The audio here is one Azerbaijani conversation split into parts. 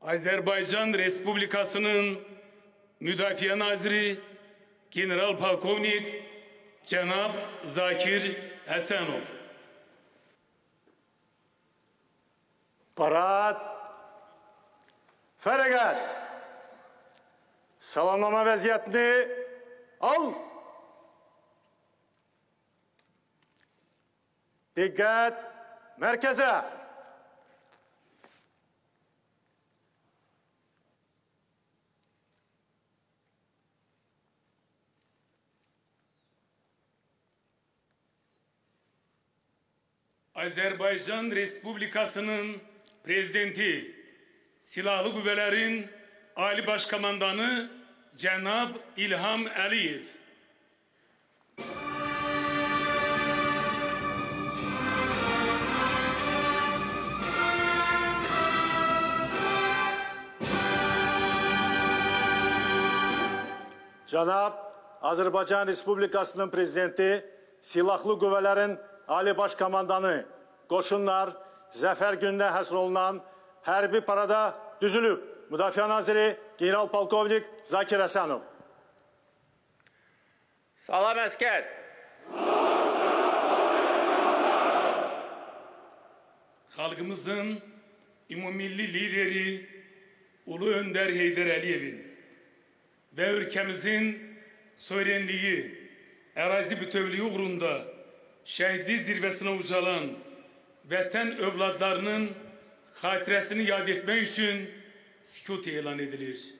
Azerbaycan Respublikası'nın Müdafiye Nazırı General Polkovnik Cenab Zakir Esenov. Parad. Fərəqət. Salamlama vəziyyətini al. Diqqət mərkəzə. Azerbaycan Respublikası'nın prezidenti, Silahlı Kuvvetlerin Ali Başkomandanı Cenab İlham Aliyev. Cənab Azərbaycan Respublikasının prezidenti, Silahlı Qüvvələrin Ali Baş Komandanı, qoşunlar zəfər gününə həsr olunan hərbi parada düzülüb. Müdafiə Naziri General Polkovnik Zakir Həsənov. Salam əskər. Halkımızın İmamilli lideri Ulu Önder Heydar Aliyev'in ve ülkemizin söylenliği, erazi bütövlüğü uğrunda şehitli zirvesine ucalan vətən övladlarının xatirəsini yad etmək üçün sükut elan edilir.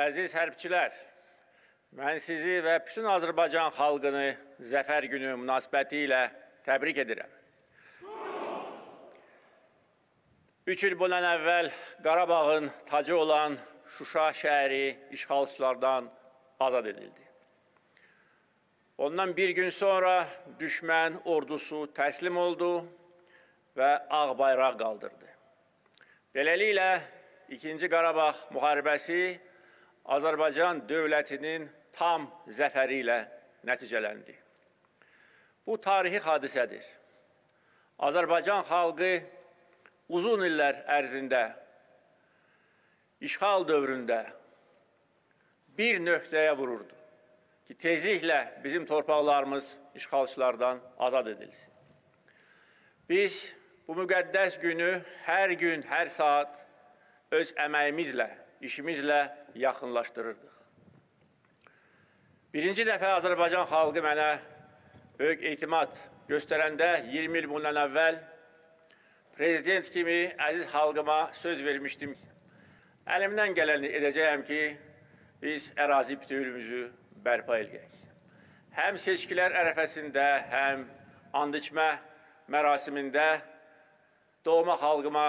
Əziz hərbçilər, mən sizi və bütün Azərbaycan xalqını Zəfər günü münasibəti ilə təbrik edirəm. Üç il bundan əvvəl Qarabağın tacı olan Şuşa şəhəri işğalçılardan azad edildi. Ondan bir gün sonra düşmən ordusu təslim oldu və ağ bayraq qaldırdı. Beləliklə, İkinci Qarabağ müharibəsi Azərbaycan dövlətinin tam zəfəri ilə nəticələndi. Bu tarixi hadisədir. Azərbaycan xalqı uzun illər ərzində işğal dövründə bir nöqtəyə vururdu ki, tezliklə bizim torpaqlarımız işğalçılardan azad edilsin. Biz bu müqəddəs günü hər gün, hər saat öz əməyimizlə, işimizlə yaxınlaşdırırdıq. Birinci dəfə Azərbaycan xalqı mənə böyük etimad göstərəndə 20 il bundan əvvəl prezident kimi əziz xalqıma söz vermişdim. Əlimdən gələni edəcəyəm ki, biz ərazi bütövlüyümüzü bərpa edək. Həm seçkilər ərəfəsində, həm and içmə mərasimində doğma xalqıma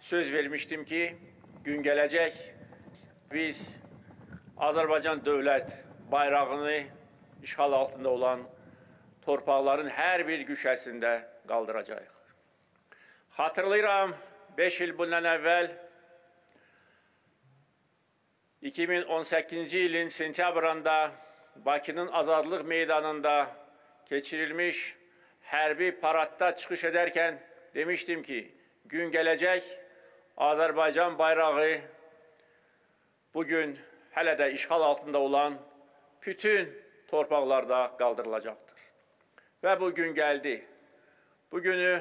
söz vermişdim ki, gün gələcək biz Azərbaycan dövlət bayrağını işğal altında olan torpaqların hər bir güşəsində qaldıracağıq. Xatırlayıram, 5 il bundan əvvəl 2018-ci ilin sentyabrında Bakının Azadlıq meydanında keçirilmiş hərbi paradda çıxış edərkən demişdim ki, gün gələcək Azərbaycan bayrağı bugün hələ də işğal altında olan bütün torpaqlarda qaldırılacaqdır. Və bu gün gəldi. Bu günü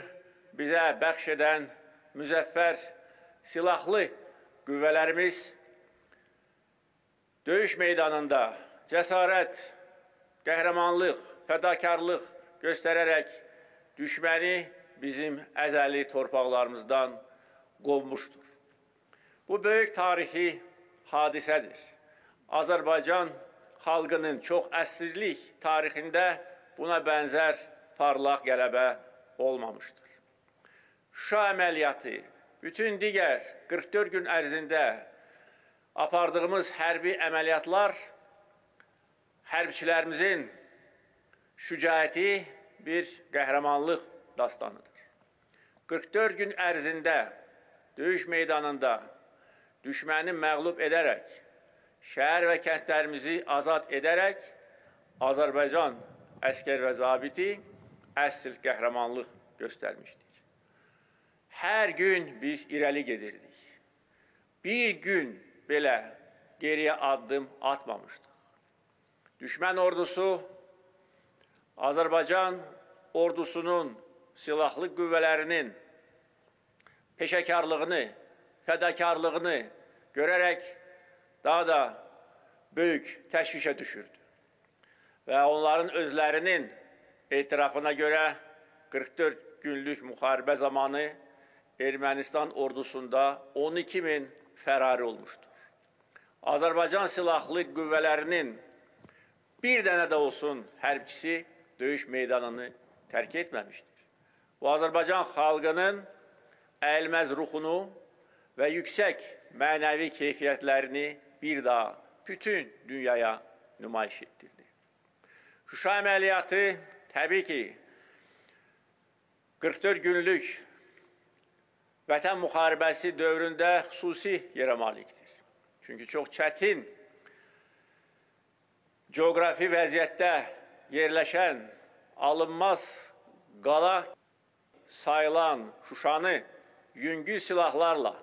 bizə bəxş edən müzəffər silahlı qüvvələrimiz döyüş meydanında cəsarət, qəhrəmanlıq, fədakarlıq göstərərək düşməni bizim əzəli torpaqlarımızdan qovmuşdur. Bu böyük tarixi hadisədir. Azərbaycan xalqının çox əsrlik tarixində buna bənzər parlaq qələbə olmamışdır. Şuşa əməliyyatı bütün digər 44 gün ərzində apardığımız hərbi əməliyyatlar hərbçilərimizin şücaəti bir qəhrəmanlıq dastanıdır. 44 gün ərzində döyüş meydanında düşməni məğlub edərək, şəhər və kəndlərimizi azad edərək Azərbaycan əskər və zabiti əsl qəhrəmanlıq göstərmişdik. Hər gün biz irəli gedirdik. Bir gün belə geriyə addım atmamışdıq. Düşmən ordusu Azərbaycan ordusunun silahlı qüvvələrinin peşəkarlığını, fədakarlığını görərək daha da böyük təşvişə düşürdü. Və onların özlərinin etirafına görə 44 günlük müharibə zamanı Ermənistan ordusunda 12 min fərari olmuşdur. Azərbaycan silahlı qüvvələrinin bir dənə də olsun hərbçisi döyüş meydanını tərk etməmişdir. Bu Azərbaycan xalqının əyilməz ruhunu və yüksək mənəvi keyfiyyətlərini bir daha bütün dünyaya nümayiş etdirdi. Şuşa əməliyyatı təbii ki, 44 günlük vətən müharibəsi dövründə xüsusi yerə malikdir. Çünki çox çətin coğrafi vəziyyətdə yerləşən, alınmaz qala sayılan Şuşanı yüngül silahlarla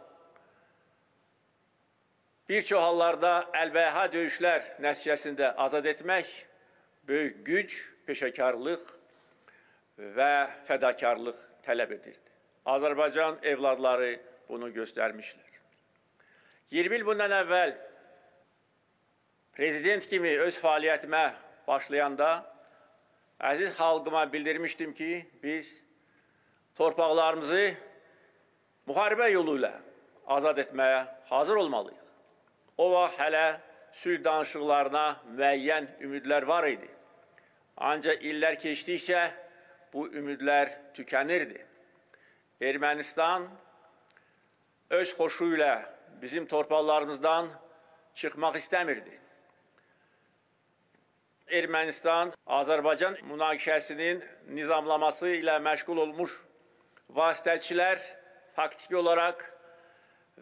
bir çox hallarda əlbəha döyüşlər nəticəsində azad etmək böyük güc, peşəkarlıq və fədakarlıq tələb edirdi. Azərbaycan evladları bunu göstərmişlər. 20 il bundan əvvəl prezident kimi öz fəaliyyətimə başlayanda əziz xalqıma bildirmişdim ki, biz torpaqlarımızı müharibə yolu ilə azad etməyə hazır olmalıyıq. O vaxt hələ sülh danışıqlarına müəyyən ümidlər var idi. Ancaq illər keçdikcə bu ümidlər tükənirdi. Ermənistan öz xoşu ilə bizim torpaqlarımızdan çıxmaq istəmirdi. Ermənistan Azərbaycan münaqişəsinin nizamlaması ilə məşğul olmuş vasitəçilər faktiki olaraq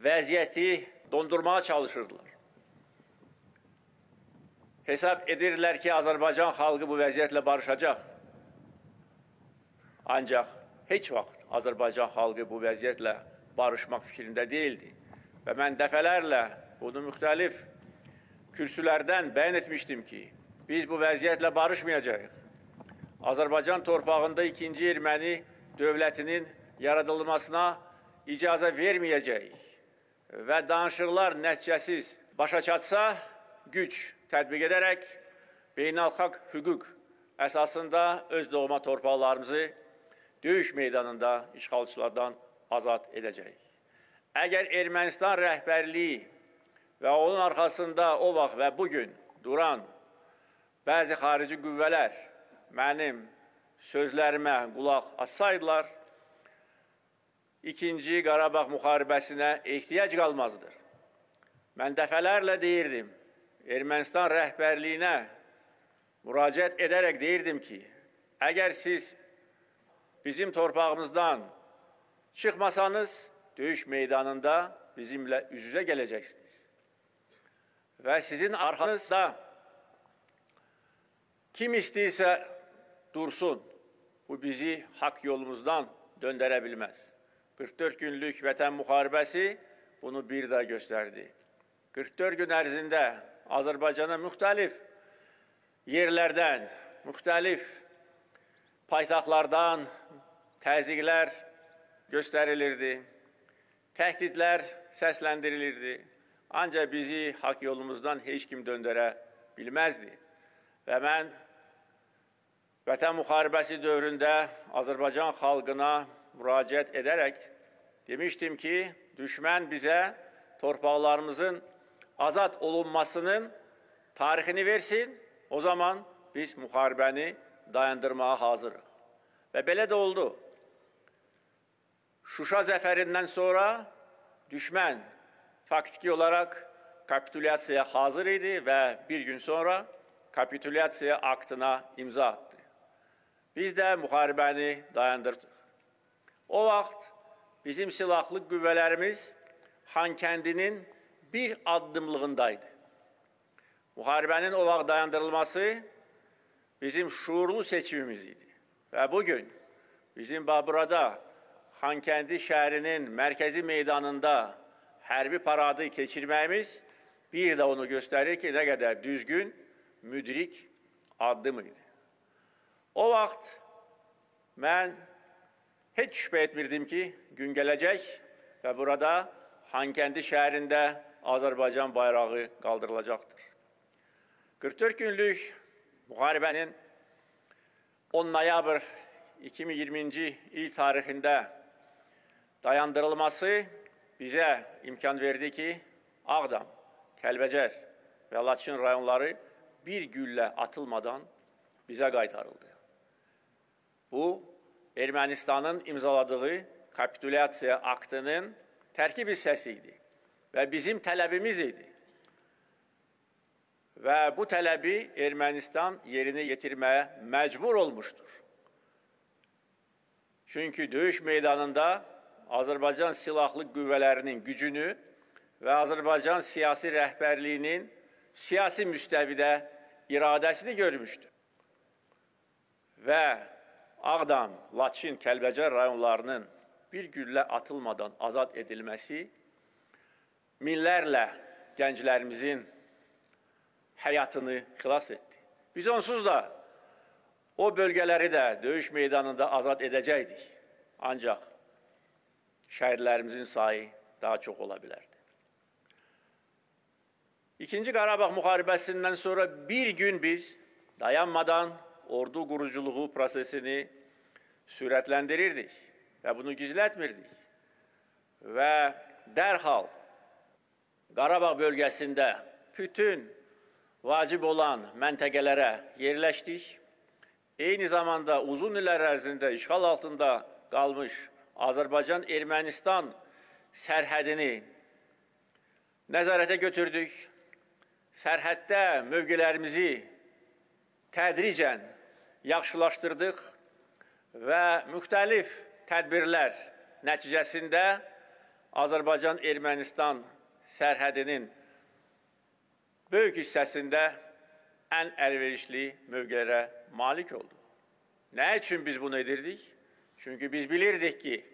vəziyyəti dondurmağa çalışırdılar. Hesab edirlər ki, Azərbaycan xalqı bu vəziyyətlə barışacaq. Ancaq heç vaxt Azərbaycan xalqı bu vəziyyətlə barışmaq fikrində deyildi. Və mən dəfələrlə bunu müxtəlif kürsülərdən bəyan etmişdim ki, biz bu vəziyyətlə barışmayacağıq. Azərbaycan torpağında ikinci erməni dövlətinin yaradılmasına icazə verməyəcəyik və danışıqlar nəticəsiz başa çatsa, güc tətbiq edərək beynəlxalq hüquq əsasında öz doğma torpaqlarımızı döyüş meydanında işğalçılardan azad edəcəyik. Əgər Ermənistan rəhbərliyi və onun arxasında o vaxt və bu gün duran bəzi xarici qüvvələr mənim sözlərimə qulaq assaydılar, ikinci Qarabağ müharibəsinə ehtiyac qalmazdır. Mən dəfələrlə deyirdim, Ermənistan rəhbərliyinə müraciət edərək deyirdim ki, əgər siz bizim torpağımızdan çıxmasanız, döyüş meydanında bizimlə üz-üzə gələcəksiniz. Və sizin arxanızda kim istəyirsə dursun, bu bizi haqq yolumuzdan döndərə bilməz. 44 günlük vətən müharibəsi bunu bir daha göstərdi. 44 gün ərzində Azərbaycana müxtəlif yerlərdən, müxtəlif paytaxtlardan təzyiqlər göstərilirdi təhdidlər səsləndirilirdi. Ancaq bizi haqq yolumuzdan heç kim döndərə bilməzdi. Və mən Vətən müharibəsi dövründə Azərbaycan xalqına müraciət edərək demişdim ki, düşmən bizə torpaqlarımızın azad olunmasının tarixini versin, o zaman biz müharibəni dayandırmağa hazırıq. Və belə də oldu. Şuşa zəfərindən sonra düşmən faktiki olaraq kapitulyasiyaya hazır idi və bir gün sonra kapitulyasiya aktına imza attı. Biz də müharibəni dayandırdıq. O vaxt bizim silahlı qüvvələrimiz Xankəndinin bir addımlığındaydı. Müharibənin o vaxt dayandırılması bizim şuurlu seçimimiz idi. Və bugün bizim burada Xankəndi şəhərinin mərkəzi meydanında hərbi paradı keçirməyimiz bir də onu göstərir ki, nə qədər düzgün, müdrik addım idi. O vaxt mən heç şübhə etmirdim ki, gün gələcək və burada Xankəndi şəhərində Azərbaycan bayrağı qaldırılacaqdır. 44 günlük müharibənin 10 noyabr 2020-ci il tarixində dayandırılması bizə imkan verdi ki, Ağdam, Kəlbəcər və Laçın rayonları bir güllə atılmadan bizə qaytarıldı. Bu, Ermənistanın imzaladığı kapitulyasiya aktının tərkib hissəsi idi və bizim tələbimiz idi. Və bu tələbi Ermənistan yerinə yetirməyə məcbur olmuşdur. Çünki döyüş meydanında Azərbaycan silahlı qüvvələrinin gücünü və Azərbaycan siyasi rəhbərliyinin siyasi müstəvidə iradəsini görmüşdü. Və Ağdam, Laçin, Kəlbəcər rayonlarının bir güllə atılmadan azad edilməsi minlərlə gənclərimizin həyatını xilas etdi. Biz onsuz da o bölgələri də döyüş meydanında azad edəcəkdik. Ancaq şəhidlərimizin sayı daha çox ola bilərdi. İkinci Qarabağ müharibəsindən sonra bir gün biz dayanmadan ordu quruculuğu prosesini sürətləndirirdik və bunu gizlətmirdik. Və dərhal Qarabağ bölgəsində bütün vacib olan məntəqələrə yerləşdik. Eyni zamanda uzun illər ərzində işğal altında qalmış Azərbaycan-Ermənistan sərhədini nəzarətə götürdük. Sərhəddə mövqelərimizi tədricən yaxşılaşdırdıq və müxtəlif tədbirlər nəticəsində Azərbaycan-Ermənistan sərhədinin böyük hissəsində ən əlverişli mövqelərə malik oldu. Nə üçün biz bunu edirdik? Çünkü biz bilirdik ki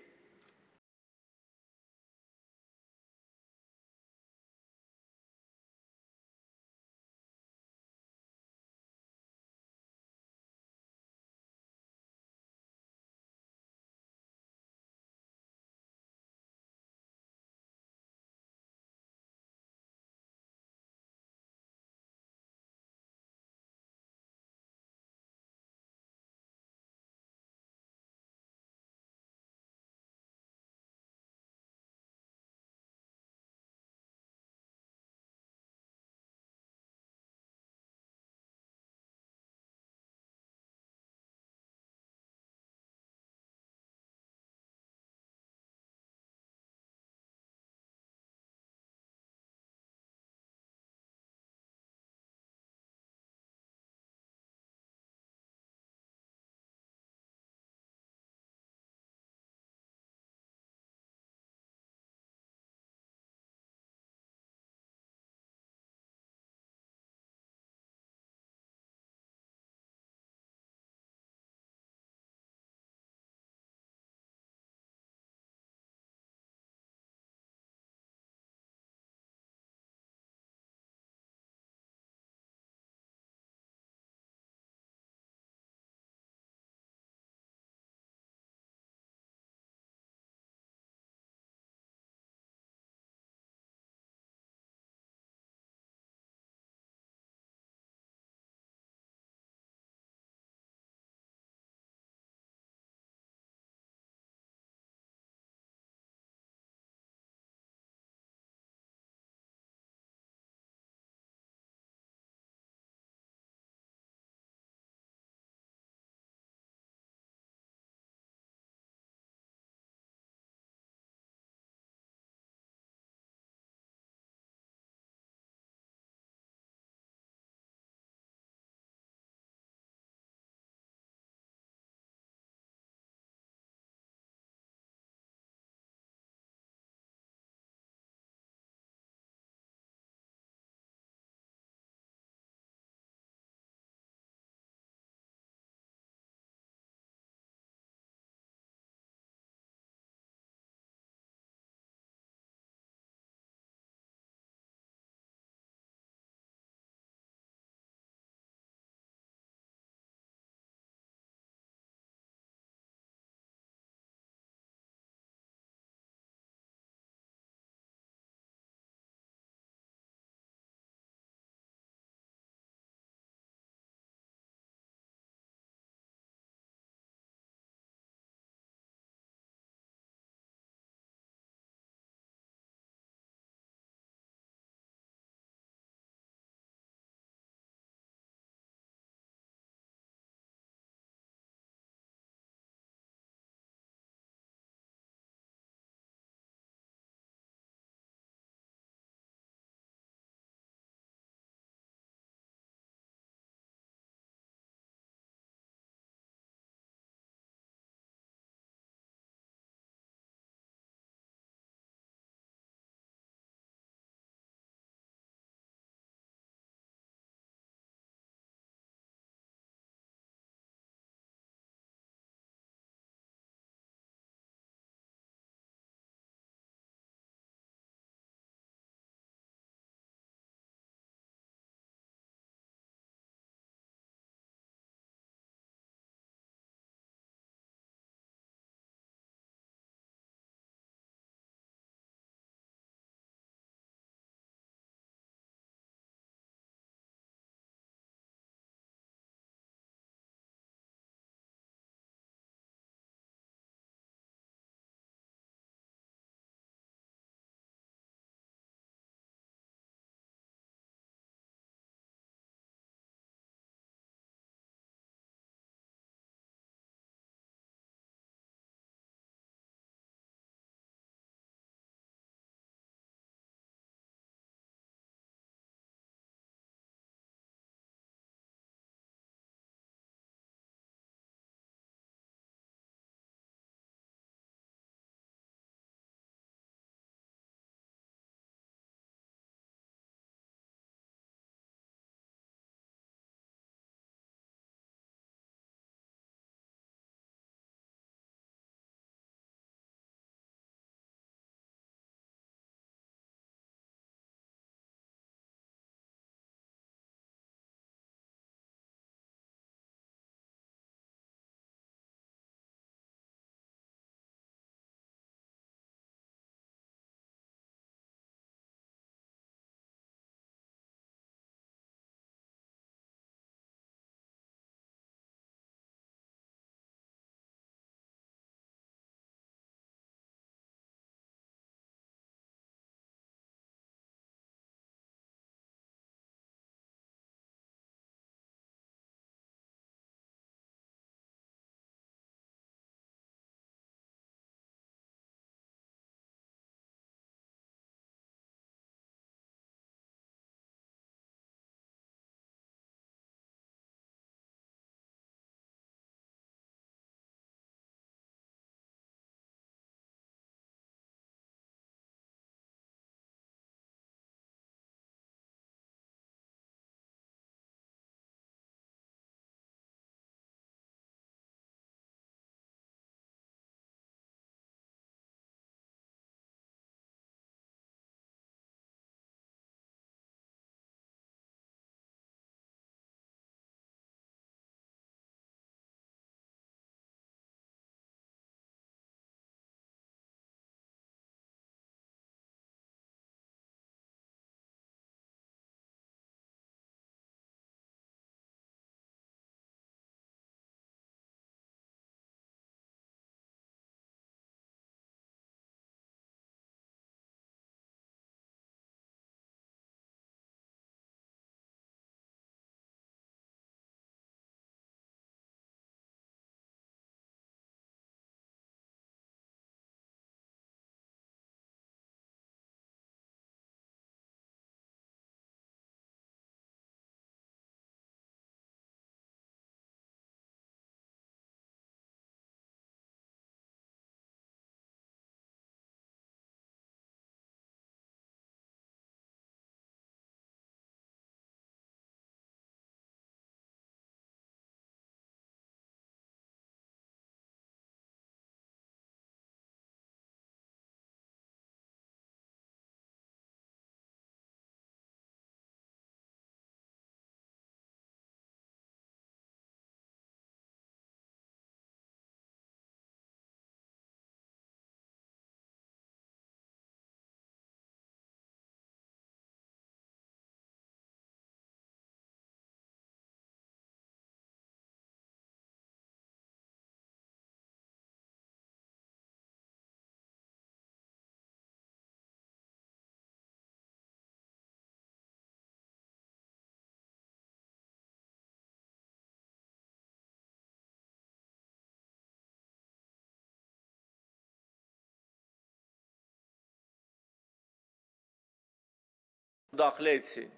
daxil etsin.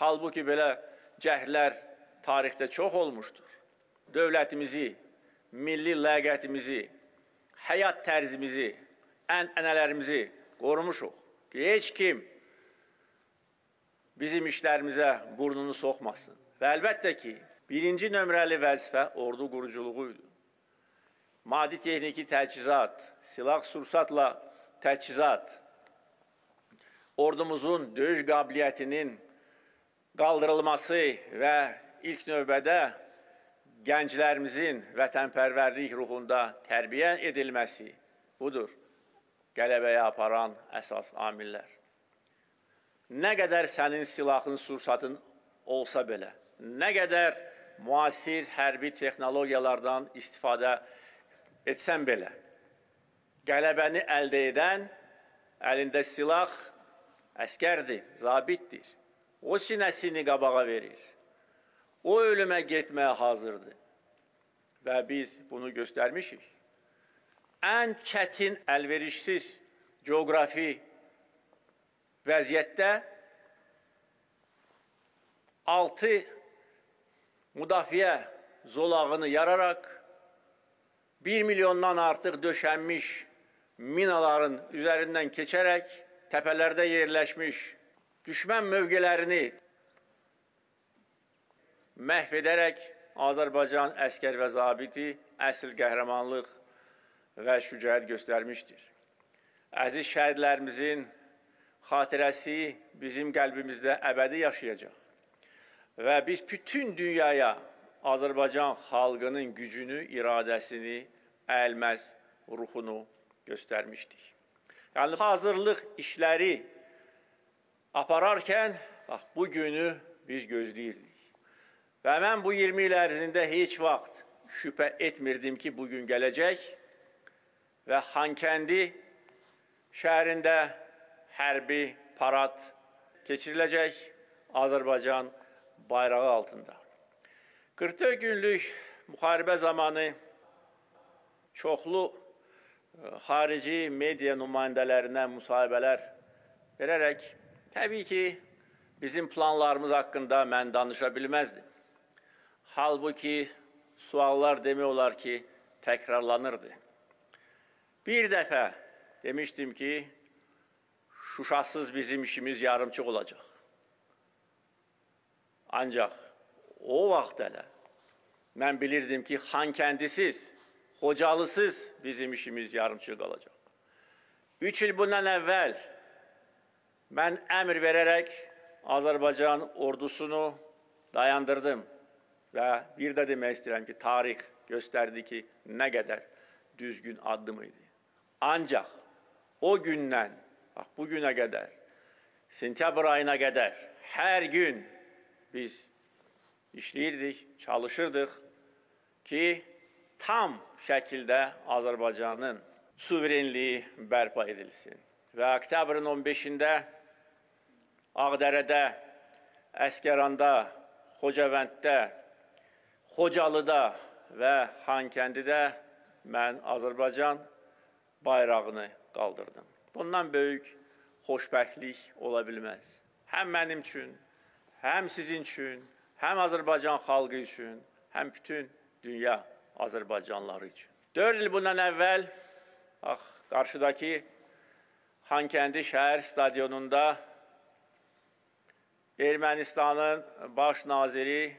Halbuki belə cəhdlər tarixdə çox olmuşdur. Dövlətimizi, milli ləyaqətimizi, həyat tərzimizi, ənənələrimizi qorumuşuq. Ki, heç kim bizim işlərimizə burnunu soxmasın. Və əlbəttə ki, birinci nömrəli vəzifə ordu quruculuğu idi. Maddi texniki təchizat, silah sursatla təchizat, ordumuzun döyüş qabiliyyətinin qaldırılması və ilk növbədə gənclərimizin vətənpərvərlik ruhunda tərbiyə edilməsi budur qələbəyə aparan əsas amillər. Nə qədər sənin silahın, sursatın olsa belə, nə qədər müasir hərbi texnologiyalardan istifadə etsən belə, qələbəni əldə edən əlində silah əskərdir, zabitdir. O sinəsini qabağa verir. O ölümə getməyə hazırdır. Və biz bunu göstərmişik. Ən çətin, əlverişsiz coğrafi vəziyyətdə altı müdafiə zolağını yararaq 1 milyondan artıq döşənmiş minaların üzərindən keçərək təpələrdə yerləşmiş düşmən mövqələrini məhv edərək Azərbaycan əskər və zabiti əsl qəhrəmanlıq və şücaət göstərmişdir. Əziz şəhidlərimizin xatirəsi bizim qəlbimizdə əbədi yaşayacaq. Və biz bütün dünyaya Azərbaycan xalqının gücünü, iradəsini, əlməz ruhunu göstərmişdik. Yəni hazırlıq işləri apararkən bax bu günü biz gözləyirdik. Və mən bu 20 il ərzində heç vaxt şübhə etmirdim ki, bu gün gələcək və Xankəndi şəhərində hərbi parad keçiriləcək Azərbaycan bayrağı altında. 44 günlük müharibə zamanı çoxlu xarici media nümayəndələrinə müsahibələr verərək təbii ki, bizim planlarımız haqqında mən danışa bilməzdim. Halbuki suallar demək olar ki, təkrarlanırdı. Bir dəfə demişdim ki, Şuşasız bizim işimiz yarımçıq olacaq. Ancaq o vaxt hələ mən bilirdim ki, Xankəndisiz, Xocalısız bizim işimiz yarımçıq qalacaq. Üç il bundan əvvəl mən əmr verərək Azərbaycan ordusunu dayandırdım. Və bir də demək istəyirəm ki, tarix göstərdi ki, nə qədər düzgün addım idi. Ancaq o gündən, bax, bu günə qədər, sentyabr ayına qədər hər gün biz işləyirdik, çalışırdıq ki, tam şəkildə Azərbaycanın suverenliyi bərpa edilsin. Və oktyabrın 15-də Ağdərədə, Əskəranda, Xocavənddə, Xocalıda və Xankəndidə mən Azərbaycan bayrağını qaldırdım. Bundan böyük xoşbəxtlik ola bilməz. Həm mənim üçün, həm sizin üçün, həm Azərbaycan xalqı üçün, həm bütün dünya Azərbaycanlıları üçün. 4 il bundan əvvəl bax qarşıdakı Xankəndi şəhər stadionunda Ermənistanın baş naziri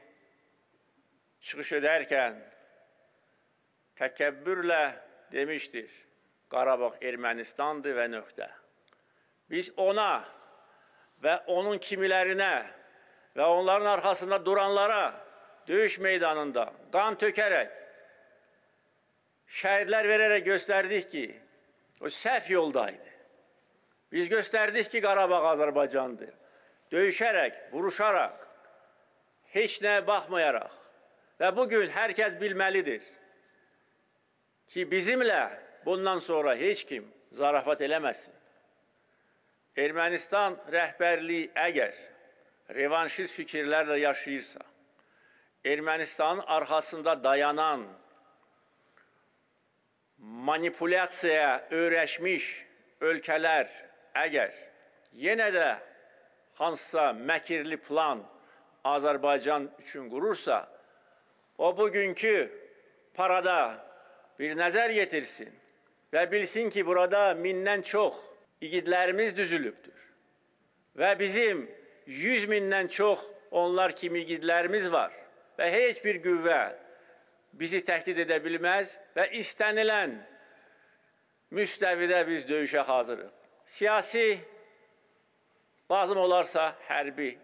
çıxış edərkən təkəbbürlə demişdir, Qarabağ Ermənistandır və nöqtə. Biz ona və onun kimilərinə və onların arxasında duranlara döyüş meydanında qan tökərək, şəhidlər verərək göstərdik ki, o səhv yoldaydı. Biz göstərdik ki, Qarabağ Azərbaycandır. Döyüşərək, vuruşaraq, heç nəyə baxmayaraq, Və bu gün hər kəs bilməlidir ki, bizimlə bundan sonra heç kim zarafat eləməsin. Ermənistan rəhbərliyi əgər revanşist fikirlərlə yaşayırsa, Ermənistanın arxasında dayanan manipulyasiyaya öyrəşmiş ölkələr əgər yenə də hansısa məkirli plan Azərbaycan üçün qurursa, o bugünkü parada bir nəzər yetirsin və bilsin ki, burada mindən çox igidlərimiz düzülübdür. Və bizim 100 mindən çox onlar kimi igidlərimiz var və heç bir qüvvə bizi təhdid edə bilməz və istənilən müstəvidə biz döyüşə hazırıq. Siyasi lazım olarsa hərbi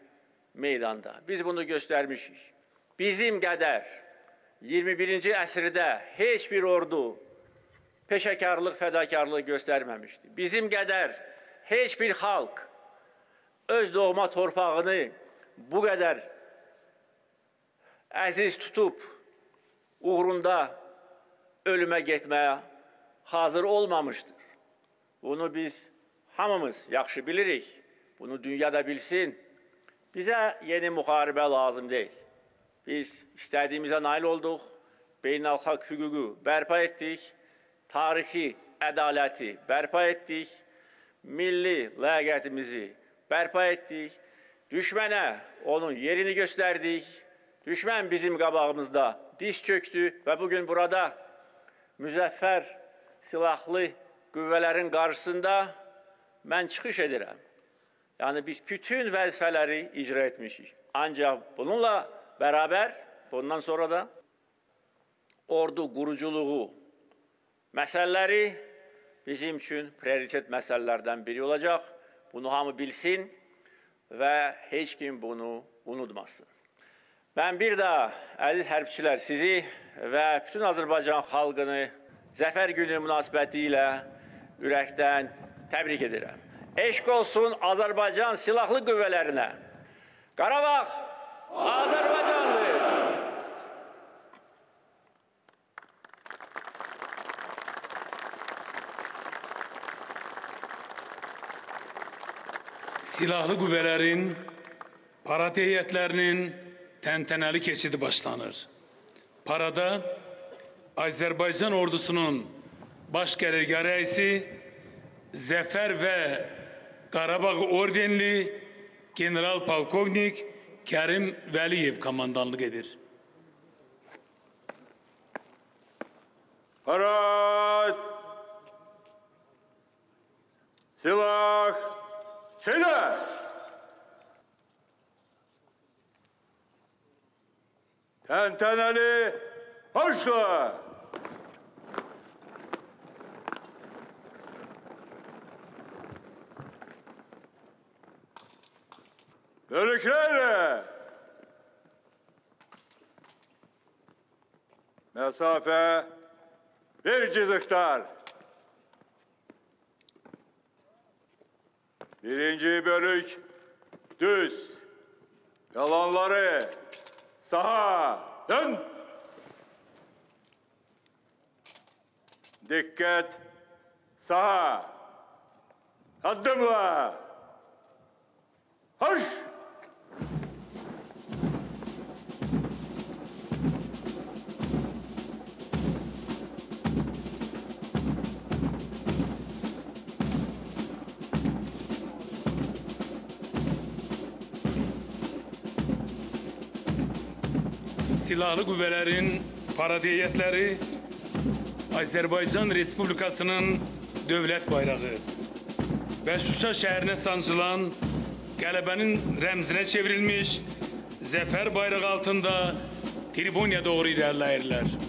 meydanda. Biz bunu göstərmişik. Bizim qədər 21-ci əsrdə heç bir ordu peşəkarlıq, fədakarlıq göstərməmişdi. Bizim qədər heç bir xalq öz doğma torpağını bu qədər əziz tutub uğrunda ölümə getməyə hazır olmamışdır. Bunu biz hamımız yaxşı bilirik. Bunu dünya da bilsin. Bizə yeni müharibə lazım deyil. Biz istədiyimizə nail olduq. Beynəlxalq hüququ bərpa etdik. Tarixi ədaləti bərpa etdik. Milli ləyaqətimizi bərpa etdik. Düşmənə onun yerini göstərdik. Düşmən bizim qabağımızda diz çöktü və bugün burada müzəffər silahlı qüvvələrin qarşısında mən çıxış edirəm. Yəni biz bütün vəzifələri icra etmişik. Ancaq bununla bərabər bundan sonra da ordu quruculuğu məsələləri bizim üçün prioritet məsələlərdən biri olacaq. Bunu hamı bilsin və heç kim bunu unutmasın. Mən bir daha əziz hərbçilər sizi və bütün Azərbaycan xalqını Zəfər günü münasibəti ilə ürəkdən təbrik edirəm. Eşq olsun Azərbaycan silahlı qüvvələrinə. Qarabağ Azərbaycandır. Silahlı qüvvələrin parad heyətlərinin təntənəli keçidi başlanır. Parada Azərbaycan ordusunun baş qərargah rəisi Zəfər və Qarabağ ordenli general polkovnik Kərim Vəliyev komandanlıq edir. Parad! Silah! Silah! Tenteneli başla! Bölüklerle! Mesafe bir cızıktar. Birinci bölük düz. Yalanları Saha dön. Dikkat. Saha. Addımla. Hoş. Silahlı qüvvələrin parad heyətləri Azərbaycan Respublikasının dövlət bayrağı və Şuşa şəhərinə sancılan qələbənin rəmzinə çevrilmiş zəfər bayrağı altında tribunaya doğru irəliləyirlər.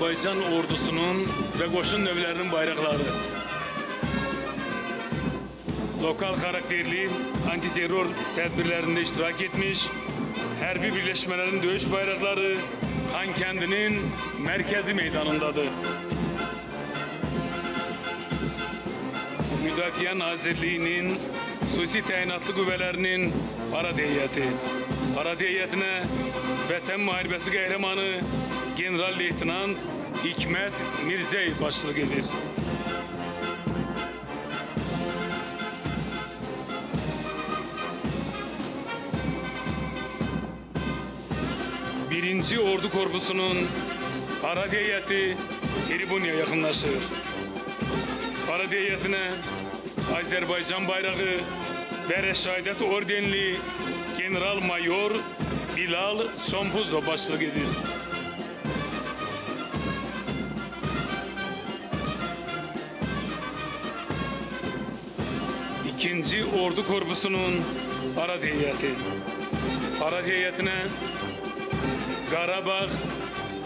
Azerbaycan ordusunun ve koşun növlərinin bayrakları. Lokal karakterli antiterör tedbirlerinde iştirak etmiş, Hərbi birleşmelerin dövüş bayrakları Xankəndi'nin merkezi meydanındadır. Müdafiə Nazirliyinin xüsusi təyinatlı qüvvələrinin parad heyəti. Parad heyətinə Vətən General Leytenant Hikmət Mirzəyev başçılıq edir. Birinci Ordu Korpusu'nun parad heyəti Tribunaya yaxınlaşır. Parad heyətinə Azərbaycan bayrağı və Rəşadət ordenli General Mayor Bilal Çompuzov başçılıq edir. İkinci Ordu Korpusu'nun parad heyəti. Parad heyətinə Qarabağ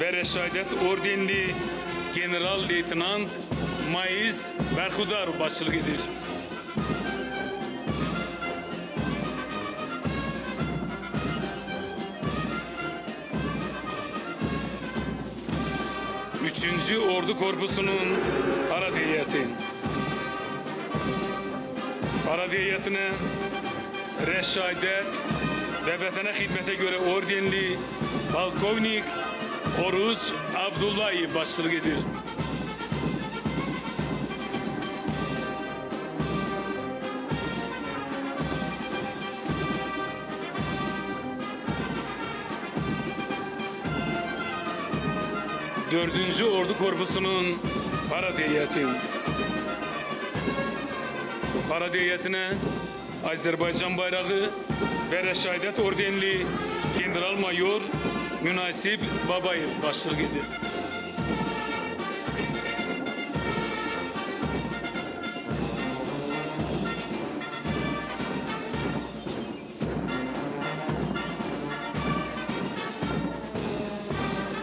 və Rəşadət ordenli General Leytenant Mayis Bərxudarov başçılıq edir. Üçüncü Ordu Korpusu'nun parad heyəti. Parad heyətinə Rəşadət və vətənə xidmətə görə ordenli Polkovnik Oruç Abdullayev başçılıq edir. Dördüncü Ordu Korpusu'nun parad heyəti. Kara Devleti'ne Azerbaycan bayrağı ve Reşadet Ordenli General Mayor Münasip Babayev başlık edir.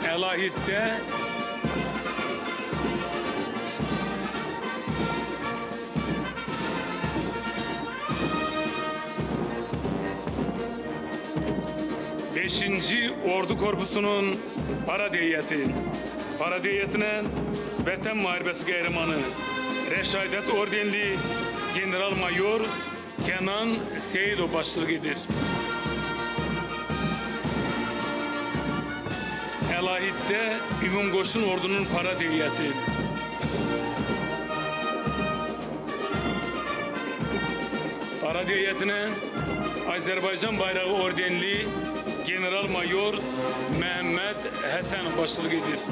Elahitte 1. Ordu Korpusu'nun para heyeti, para heyetine Vətən Müharibəsi Qəhrəmanı Rəşadət Ordenli General-Mayor Kenan Seydo başçılıq edir. Əlahiddə Ümumqoşun Ordunun para heyəti. Para heyətinə Azərbaycan bayrağı ordenli General Mayor Məhəmməd Həsənov başçılıq edir.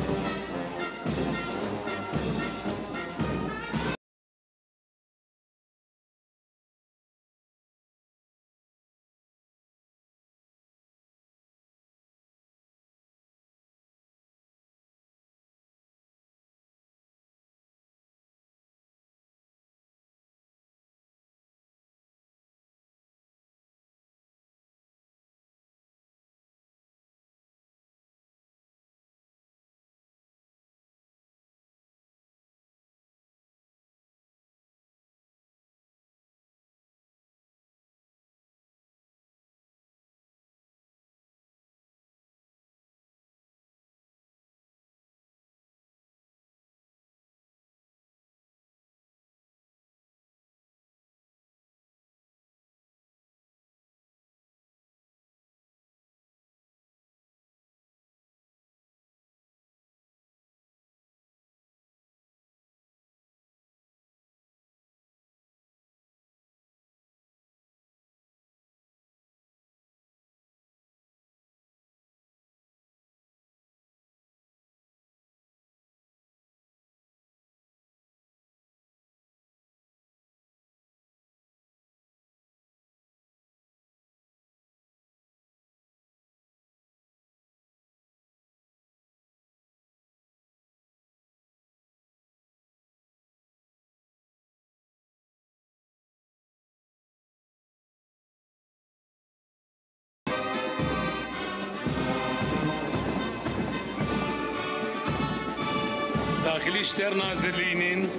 İşler Nazirliği'nin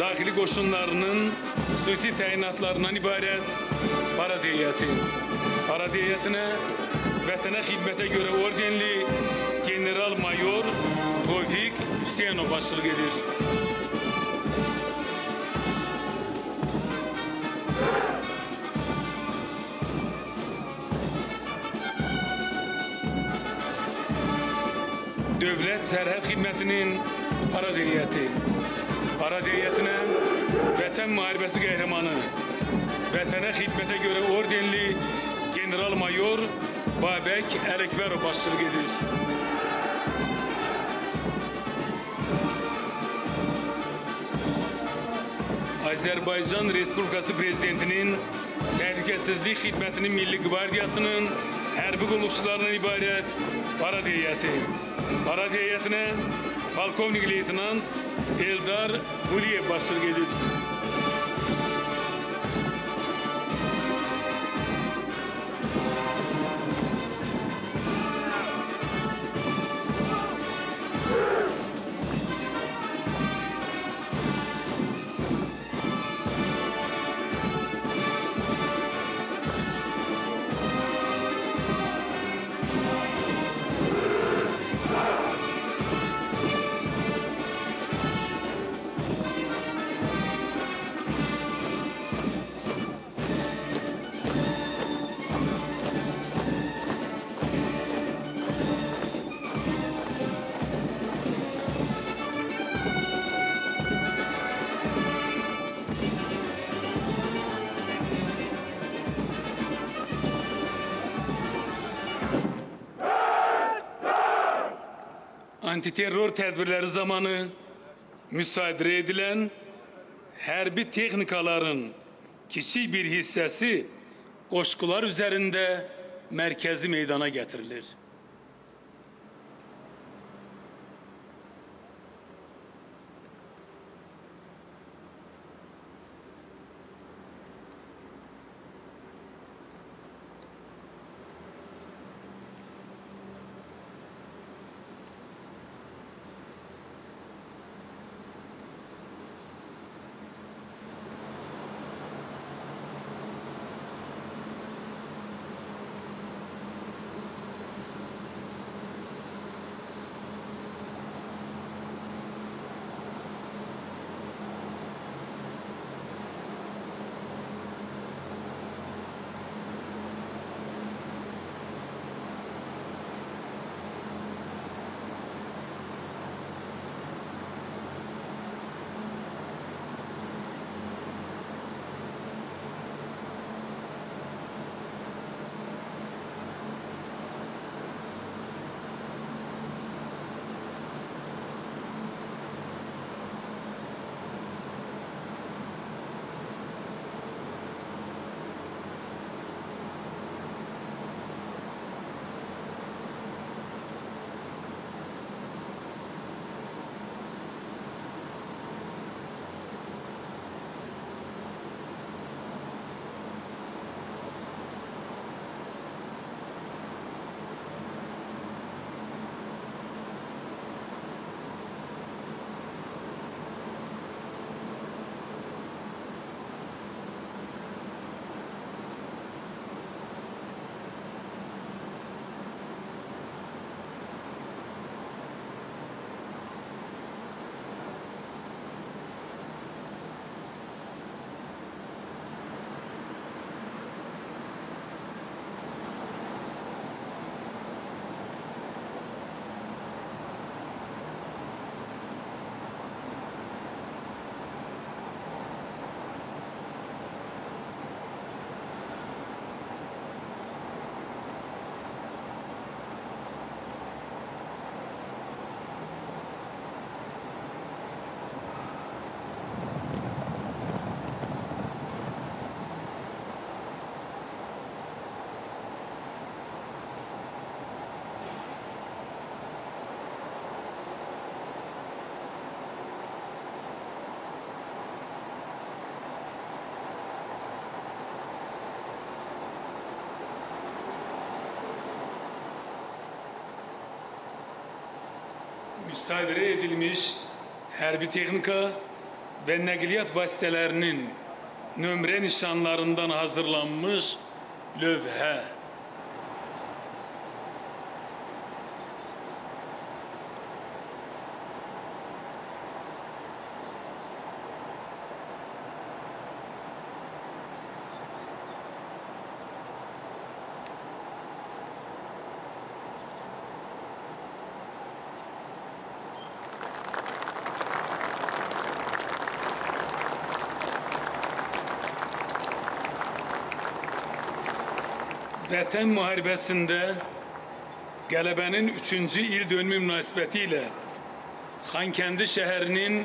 dahili koşunlarının hususi təyinatlarından ibarət parad heyəti. Parad heyətinə vətənə xidmətə görə ordenli General Mayor Tevfik Hüseynov başçılıq edir. Dövlət Sərhəd Xidmətinin parad heyəti. Parad heyətinə Vətən Müharibəsi qəhrəmanı, Vətənə xidmətə görə ordenli General Mayor Babək Ələkbərov başçılıq edir. Azərbaycan Respublikası Prezidentinin Təhlükəsizlik Xidmətinin Milli Qvardiyasının hərbi qulluqçularından ibarət parad heyəti. Parad heyətinə полковник лейтенант Эльдар гулиев басшылық етеді antiterror tədbirləri zamanı müsadirə edilən hərbi texnikaların kiçik bir hissəsi qoşqular üzərində mərkəzi meydana gətirilir. müstadire edilmiş hərbi texnika ve nakliyat vasitelerinin nömre nişanlarından hazırlanmış lövhə. Vətən müharibəsində qələbənin 3-cü il dönümü münasibətilə Xankəndi şəhərinin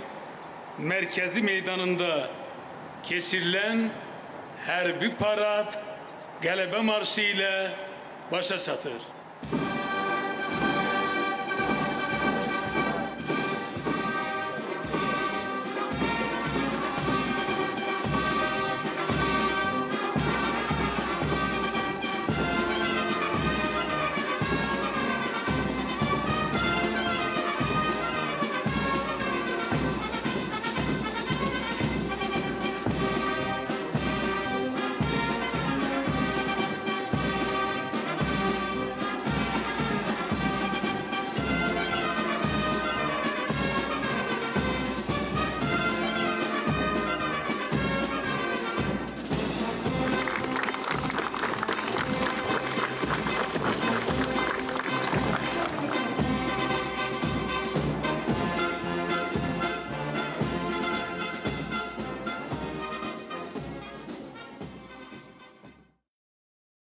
mərkəzi meydanında keçirilən hərbi parad qələbə marşı ilə başa çatır.